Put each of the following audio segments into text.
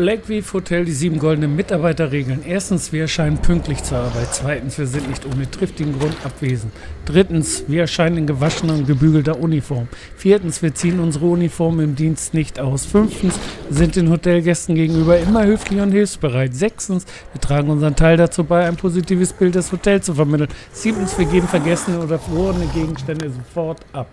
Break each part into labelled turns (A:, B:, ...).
A: Blackreef Hotel die sieben goldenen Mitarbeiterregeln. Erstens, wir erscheinen pünktlich zur Arbeit. Zweitens, wir sind nicht ohne triftigen Grund abwesend. Drittens, wir erscheinen in gewaschener und gebügelter Uniform. Viertens, wir ziehen unsere Uniform im Dienst nicht aus. Fünftens, sind den Hotelgästen gegenüber immer höflich und hilfsbereit. Sechstens, wir tragen unseren Teil dazu bei, ein positives Bild des Hotels zu vermitteln. Siebtens, wir geben vergessene oder verlorene Gegenstände sofort ab.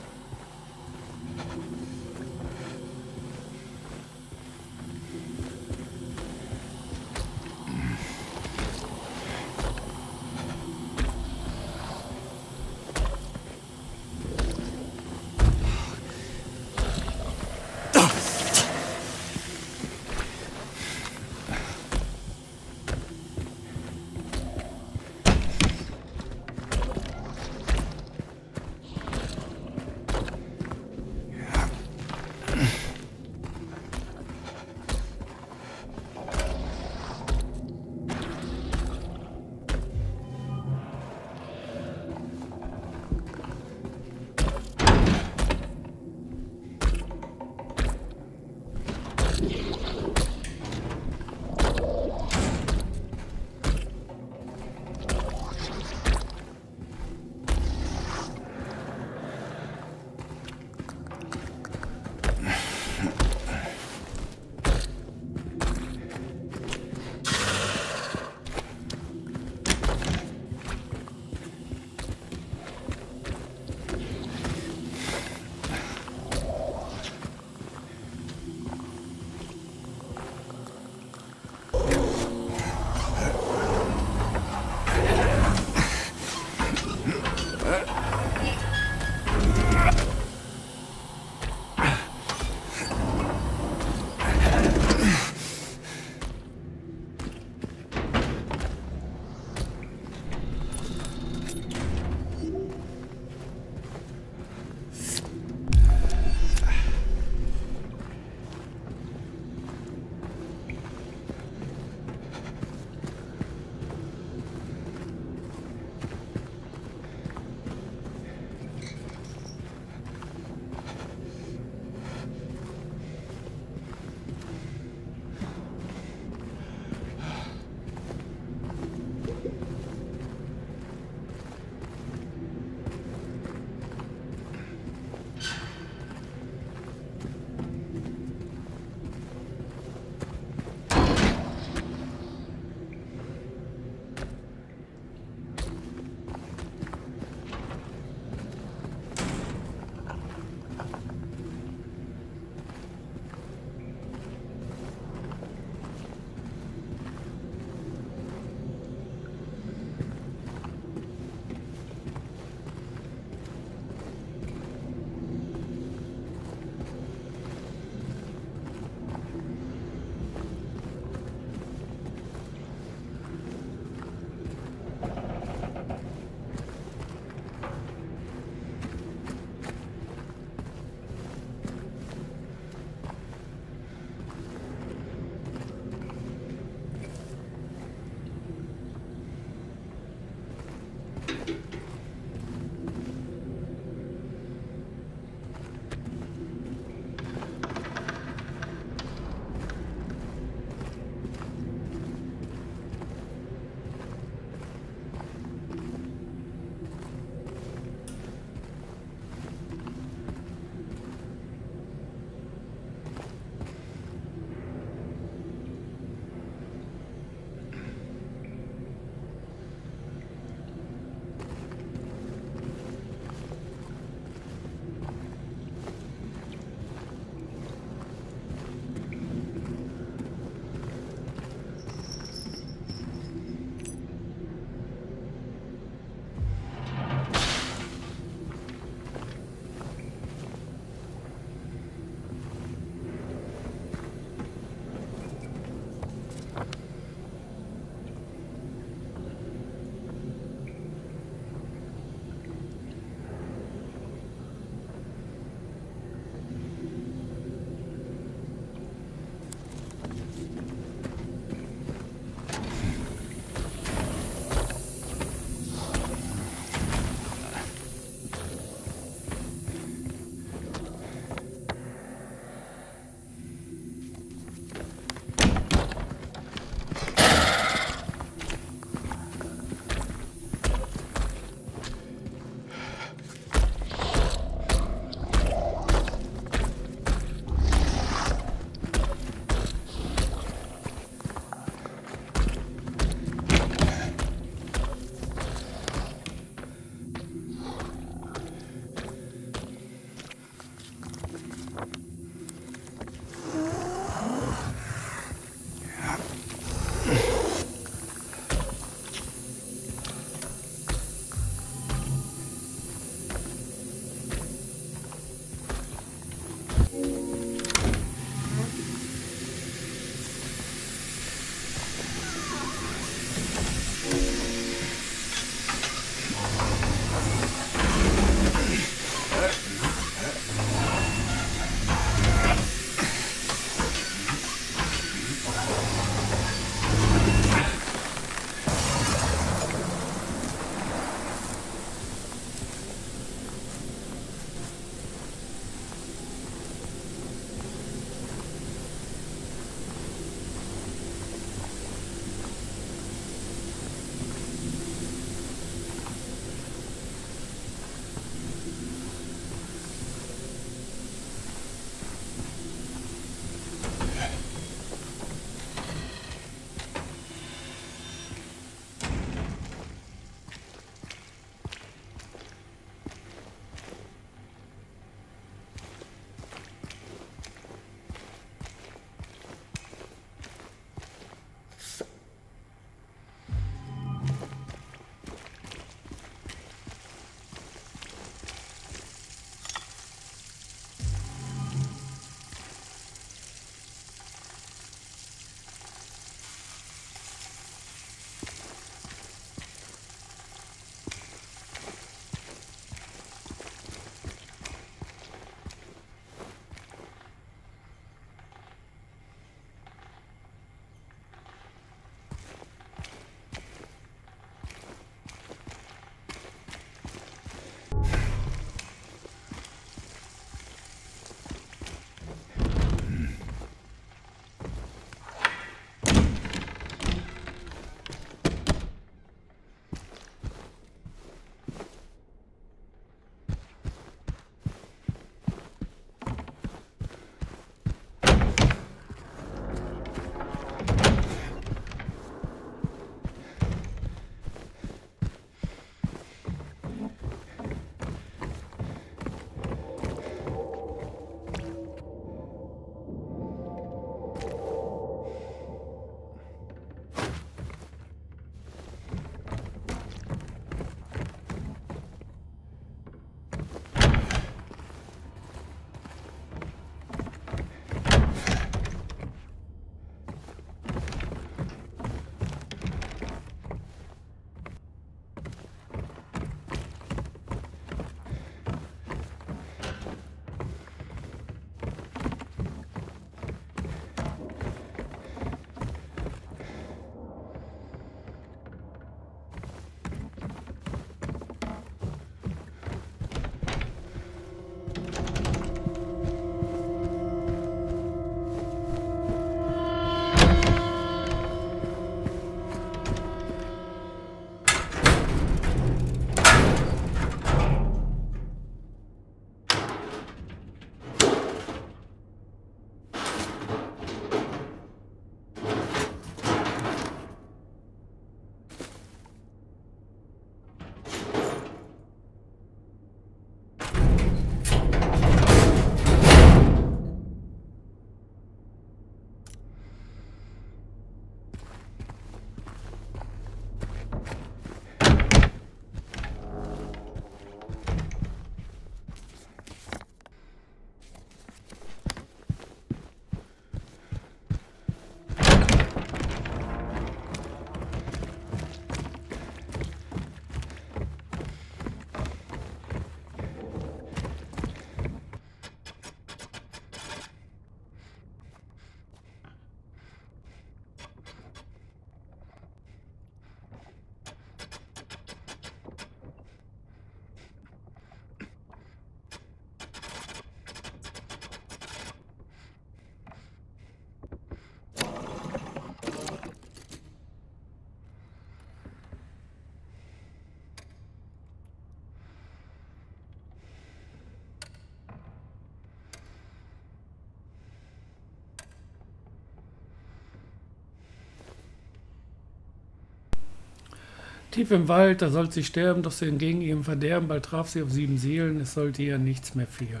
A: Tief im Wald, da sollte sie sterben, doch sie entgegen ihrem Verderben, bald traf sie auf sieben Seelen, es sollte ihr nichts mehr fehlen.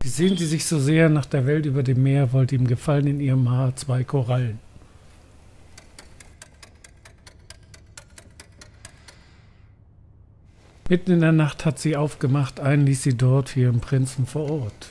A: Wie sehnt sie sich so sehr nach der Welt über dem Meer, wollte ihm gefallen in ihrem Haar zwei Korallen. Mitten in der Nacht hat sie aufgemacht, einen ließ sie dort für ihren Prinzen vor Ort.